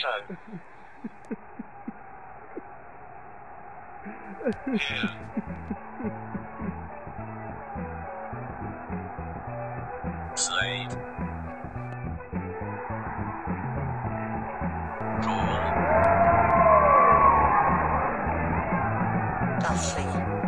so. Yeah. Slade. Cool. Duffy.